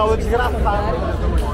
Tá desgraçado.